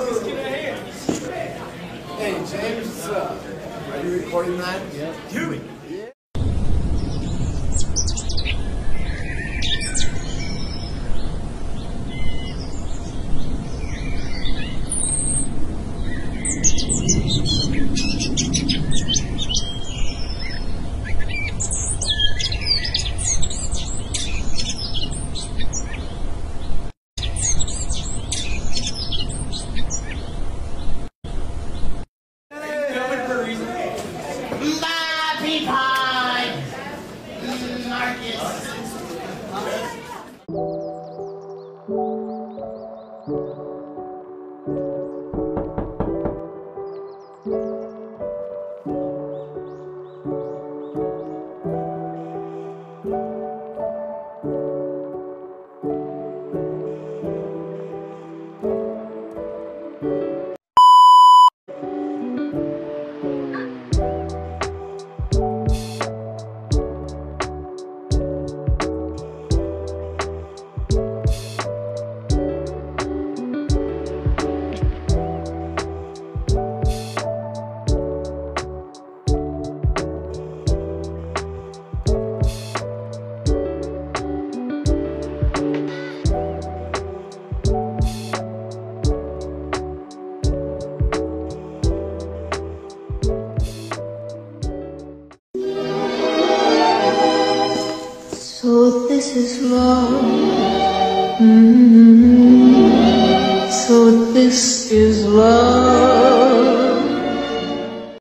Hey, James, uh, are you recording that? Yeah. Do. Happy pie! Marcus. So this is love. Mm-hmm. So this is love.